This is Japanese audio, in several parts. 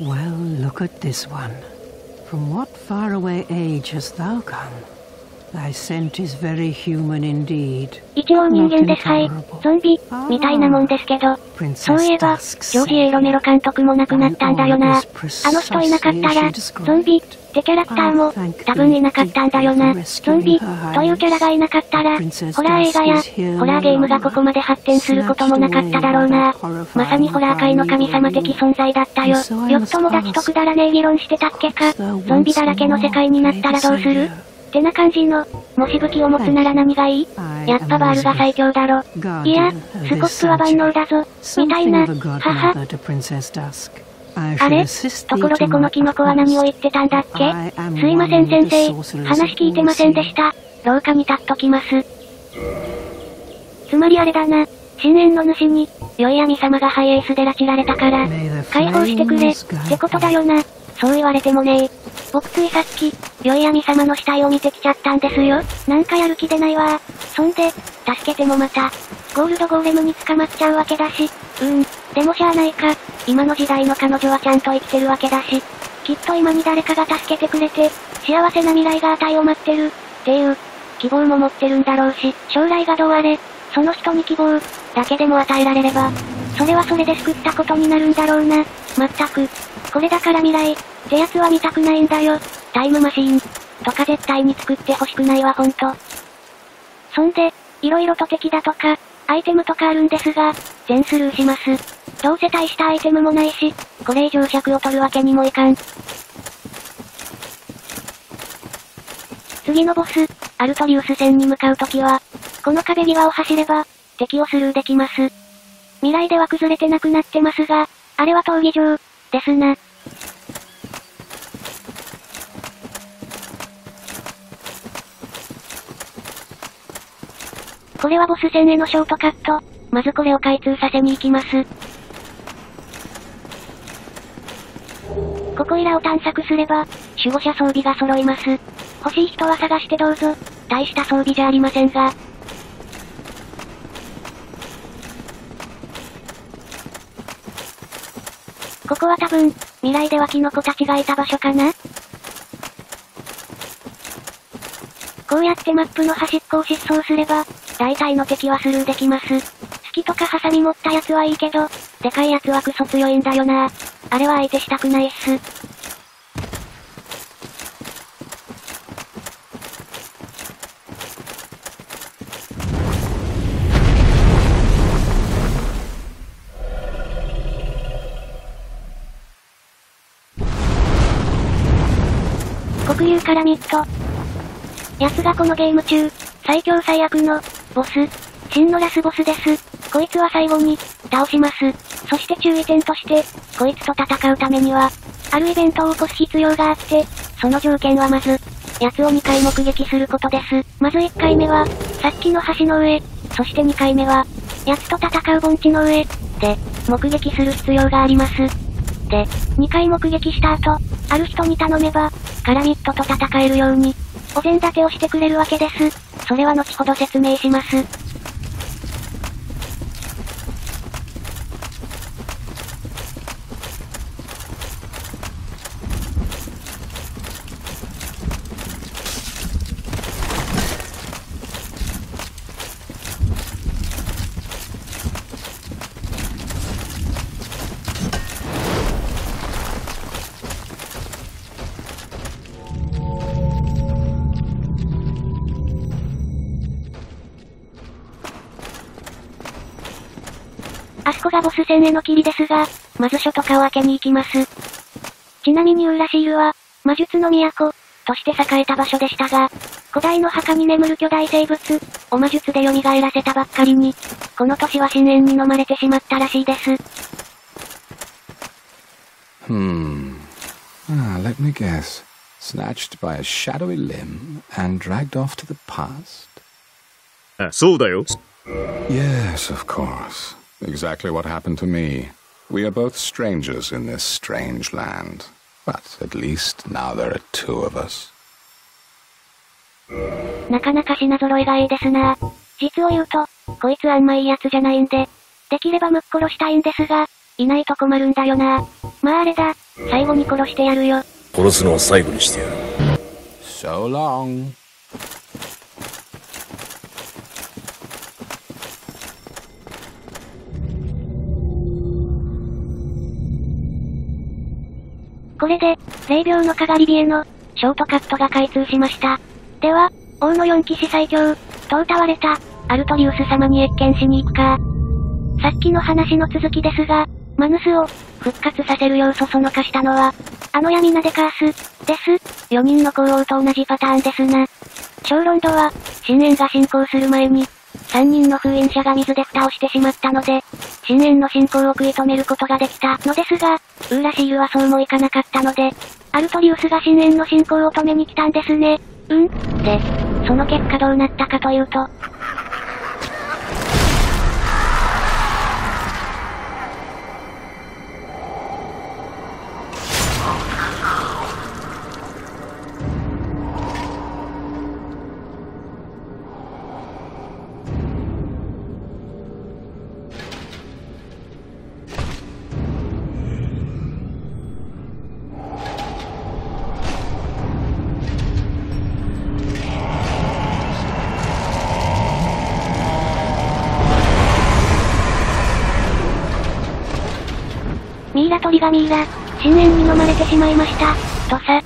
Well, look at this one. From what faraway age hast thou come? Thy scent is very human indeed. 一応人間ですはい。ゾンビ、みたいなもんですけど。そういえば、ジョージ・エイロメロ監督も亡くなったんだよな。あの人いなかったら、ゾンビってキャラクターも、多分いなかったんだよな。ゾンビ、というキャラがいなかったら、ホラー映画や、ホラーゲームがここまで発展することもなかっただろうな。まさにホラー界の神様的存在だったよ。よく友達とくだらねえ議論してたっけか。ゾンビだらけの世界になったらどうするってな感じの、もし武器を持つなら何がいい？やっぱバールが最強だろ。いや、スコップは万能だぞ。みたいな、はは。あれところでこのキノコは何を言ってたんだっけすいません先生、話聞いてませんでした。廊下に立っときます。つまりあれだな、深淵の主に、良い神様がハイエースで拉致られたから、解放してくれ、ってことだよな。そう言われてもね僕ついさっき、良い闇様の死体を見てきちゃったんですよ。なんかやる気出ないわ。そんで、助けてもまた、ゴールドゴーレムに捕まっちゃうわけだし、うーん、でもしゃあないか。今の時代の彼女はちゃんと生きてるわけだし、きっと今に誰かが助けてくれて、幸せな未来が値を待ってる、っていう、希望も持ってるんだろうし、将来がどうあれ、その人に希望、だけでも与えられれば、それはそれで救ったことになるんだろうな。まったく。これだから未来、ってやつは見たくないんだよ。タイムマシーン。とか絶対に作ってほしくないわほんと。そんで、色々と敵だとか、アイテムとかあるんですが、全スルーします。どうせ大したアイテムもないし、これ以上尺を取るわけにもいかん。次のボス、アルトリウス戦に向かうときは、この壁際を走れば、敵をスルーできます。未来では崩れてなくなってますが、あれは闘技場、ですな。これはボス戦へのショートカット。まずこれを開通させに行きます。ここいらを探索すれば、守護者装備が揃います。欲しい人は探してどうぞ。大した装備じゃありませんが。ここは多分、未来ではキノコたちがいた場所かな？こうやってマップの端っこを疾走すれば、大体の敵はスルーできます。好きとかハサミ持ったやつはいいけど、でかいやつはクソ強いんだよなあれは相手したくないっす。黒竜カラミット。奴がこのゲーム中、最強最悪の、ボス、真のラスボスです。こいつは最後に、倒します。そして注意点として、こいつと戦うためには、あるイベントを起こす必要があって、その条件はまず、奴を2回目撃することです。まず1回目は、さっきの橋の上、そして2回目は、奴と戦う盆地の上、で、目撃する必要があります。で、2回目撃した後、ある人に頼めば、カラミットと戦えるように、お膳立てをしてくれるわけです。それは後ほど説明します。こがボス戦への霧ですが、まず書とかを開けに行きます。ちなみにウーラシールは、魔術の都、として栄えた場所でしたが、古代の墓に眠る巨大生物、お魔術で蘇らせたばっかりに、この年は深淵に飲まれてしまったらしいです。Hmm. Ah, let me guess. Snatched by a shadowy limb and dragged off to the past? あ、そうだよ。Yes, of course. Exactly what happened to me. We are both strangers in this strange land. But at least now there are two of us. なかなか品揃えがいいですな。実を言うと、こいつあんまいいやつじゃないんで、できればむっ殺したいんですが、いないと困るんだよな。まああれだ、最後に殺してやるよ。殺すのを最後にしてやる。So long. これで、霊廟のかがり火への、ショートカットが開通しました。では、王の四騎士最強、と歌われた、アルトリウス様に謁見しに行くか。さっきの話の続きですが、マヌスを、復活させる要素そのかしたのは、あの闇なデカース、です。4人の皇王と同じパターンですな。小論度は、深淵が進行する前に、3人の封印者が水で蓋をしてしまったので、深淵の進行を食い止めることができたのですが、ウーラシールはそうもいかなかったので、アルトリウスが深淵の進行を止めに来たんですね。うんで、その結果どうなったかというと、ミイラトリガミイラ、深淵に飲まれてしまいました、とさ。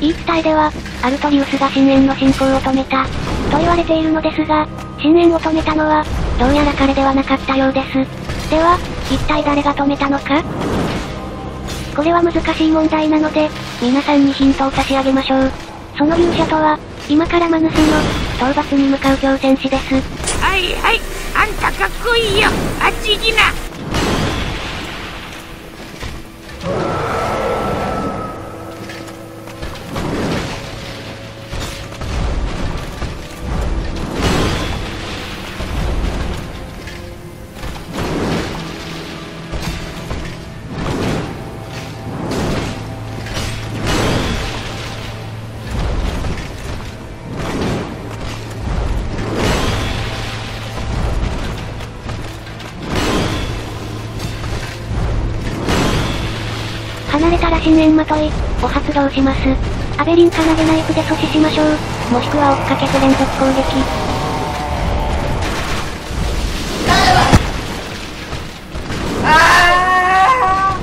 言い伝えでは、アルトリウスが深淵の進行を止めた、と言われているのですが、深淵を止めたのは、どうやら彼ではなかったようです。では、一体誰が止めたのか？これは難しい問題なので、皆さんにヒントを差し上げましょう。その勇者とは、今からマヌスの、討伐に向かう挑戦士です。はいはい、あんたかっこいいよ、あっち行きな。たら深淵まとい、を発動します。アベリンか投げナイフで阻止しましょう。もしくは追っかけて連続攻撃。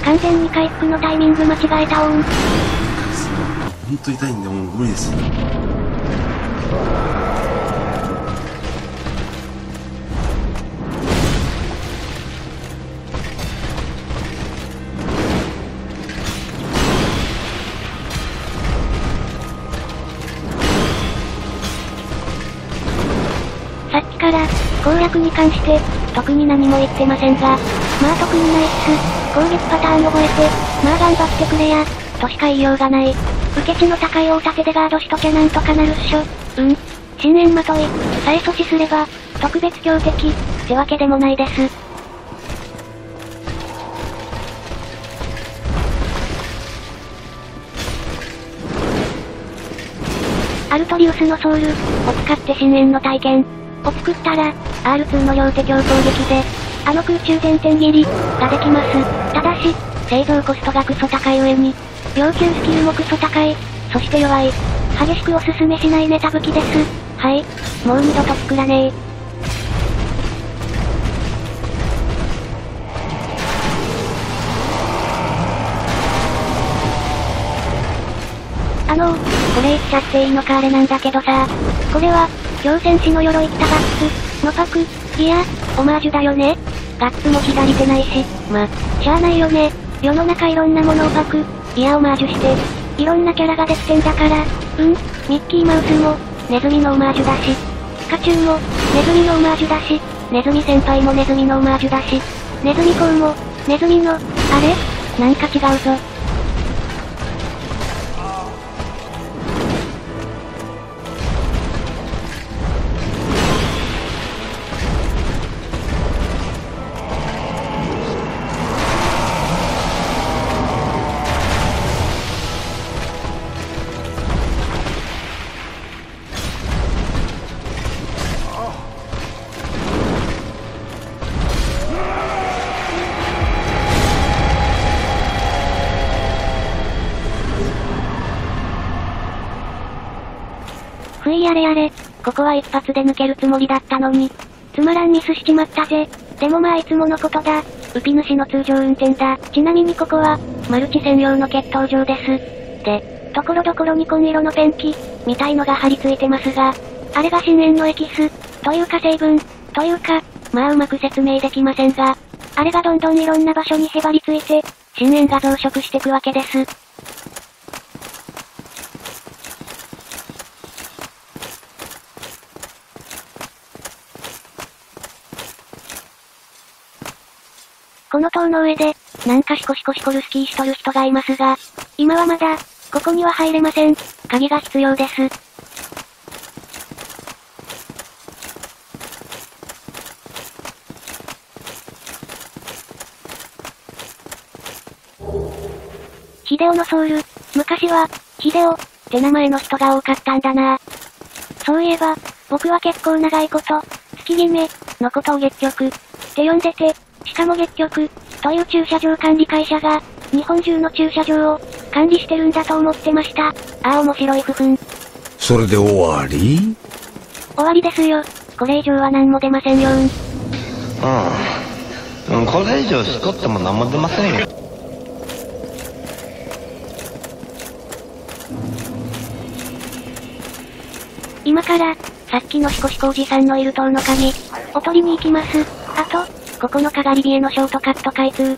完全に回復のタイミング間違えたオン。ほんと痛いんで、もう無理です。攻略に関して、特に何も言ってませんが、まあ特にないっす。攻撃パターン覚えて、まあ頑張ってくれや、としか言いようがない。受け地の高い大盾でガードしときゃなんとかなるっしょ。うん。深淵まとい、さえ阻止すれば、特別強敵、ってわけでもないです。アルトリウスのソウル、を使って深淵の体験、を作ったら、R2 の両手強攻撃で、あの空中前転切り、ができます。ただし、製造コストがクソ高い上に、要求スキルもクソ高い、そして弱い。激しくおすすめしないネタ武器です。はい。もう二度と作らねえ。あのー、これ言っちゃっていいのかあれなんだけどさ、これは、強戦士の鎧着たガッツ、のパク、いや、オマージュだよね。ガッツも左手ないし、ま、しゃあないよね。世の中いろんなものをパク、いやオマージュして、いろんなキャラができてんだから、うん、ミッキーマウスも、ネズミのオマージュだし、ピカチュウも、ネズミのオマージュだし、ネズミ先輩もネズミのオマージュだし、ネズミコウも、ネズミの、あれ？なんか違うぞ。やれやれ、ここは一発で抜けるつもりだったのに。つまらんミスしちまったぜ。でもまあいつものことだ。ウピ主の通常運転だ。ちなみにここは、マルチ専用の決闘場です。で、ところどころに紺色のペンキ、みたいのが貼り付いてますが、あれが深淵のエキス、というか成分、というか、まあうまく説明できませんが、あれがどんどんいろんな場所にへばりついて、深淵が増殖していくわけです。この塔の上で、なんかシコシコシコルスキーしとる人がいますが、今はまだ、ここには入れません。鍵が必要です。ヒデオのソウル、昔は、ヒデオ、って名前の人が多かったんだなそういえば、僕は結構長いこと、月決め、のことを月局、って呼んでて、しかも月局、という駐車場管理会社が、日本中の駐車場を、管理してるんだと思ってました。ああ面白いふふん。それで終わり？終わりですよ。これ以上は何も出ませんよん。うん。これ以上しこっても何も出ませんよ。今から、さっきのシコシコおじさんのいる塔の鍵、お取りに行きます。あと、ここのかがり火へのショートカット開通。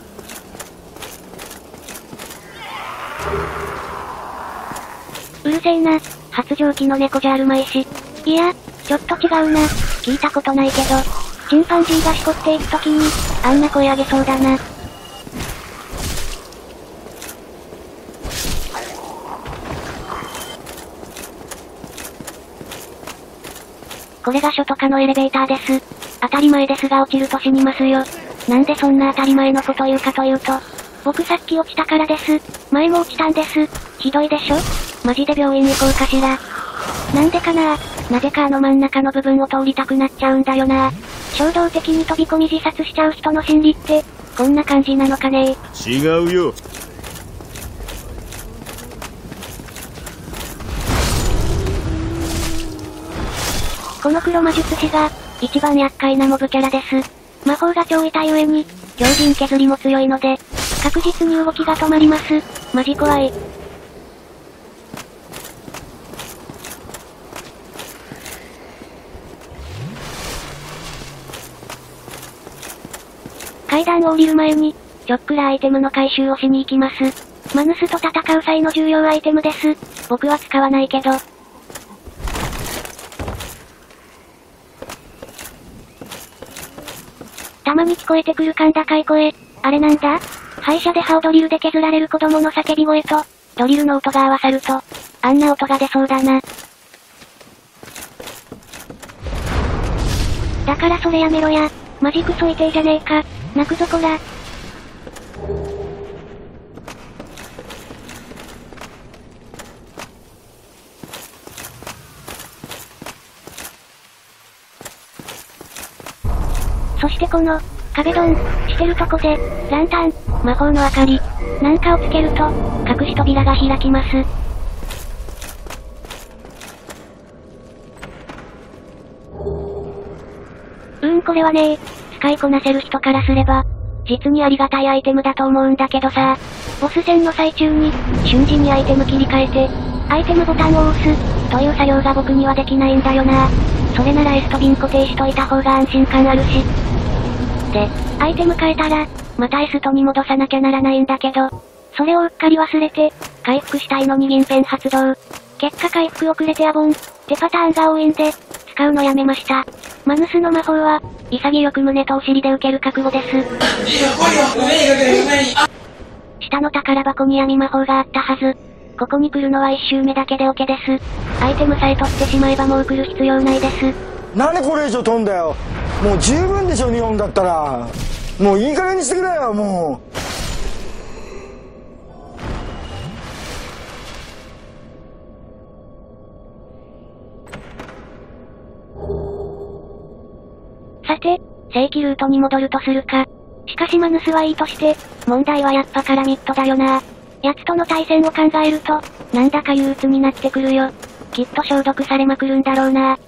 うるせえな。発情期の猫じゃあるまいし。いや、ちょっと違うな。聞いたことないけど。チンパンジーがしこっていくときに、あんな声上げそうだな。これが初トカのエレベーターです。当たり前ですが落ちると死にますよ。なんでそんな当たり前のこと言うかというと、僕さっき落ちたからです。前も落ちたんです。ひどいでしょ？マジで病院行こうかしら。なんでかな？なぜかあの真ん中の部分を通りたくなっちゃうんだよな衝動的に飛び込み自殺しちゃう人の心理って、こんな感じなのかね？違うよ。この黒魔術師が、一番厄介なモブキャラです。魔法が超痛い上に、強靭削りも強いので、確実に動きが止まります。マジ怖い。階段を降りる前に、ちょっくらアイテムの回収をしに行きます。マヌスと戦う際の重要アイテムです。僕は使わないけど、たまに聞こえてくる甲高い声。あれなんだ？廃車で歯をドリルで削られる子供の叫び声と、ドリルの音が合わさると、あんな音が出そうだな。だからそれやめろや。マジクソいてえじゃねえか。泣くぞこら。そしてこの、壁ドン、してるとこで、ランタン、魔法の明かり、なんかをつけると、隠し扉が開きます。うーんこれはね使いこなせる人からすれば、実にありがたいアイテムだと思うんだけどさ、ボス戦の最中に、瞬時にアイテム切り替えて、アイテムボタンを押す、という作業が僕にはできないんだよな。それならエストビン固定しといた方が安心感あるし、で、アイテム変えたら、またエストに戻さなきゃならないんだけど、それをうっかり忘れて、回復したいのに銀ペン発動。結果回復遅れてアボン、ってパターンが多いんで、使うのやめました。マヌスの魔法は、潔く胸とお尻で受ける覚悟です。下の宝箱に闇魔法があったはず。ここに来るのは一周目だけで OK です。アイテムさえ取ってしまえばもう来る必要ないです。なんでこれ以上飛んだよもう十分でしょ日本だったらもういい加減にしてくれよもうさて、正規ルートに戻るとするか。しかしマヌスはいいとして、問題はやっぱカラミットだよな。奴との対戦を考えると、なんだか憂鬱になってくるよ。きっと消毒されまくるんだろうな。